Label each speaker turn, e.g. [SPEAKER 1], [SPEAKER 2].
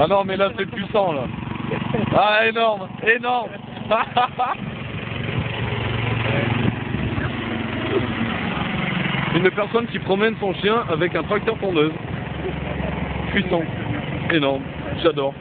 [SPEAKER 1] Ah non, mais là, c'est puissant, là. Ah, énorme, énorme. Une personne qui promène son chien avec un tracteur tondeuse. Puissant. Énorme. J'adore.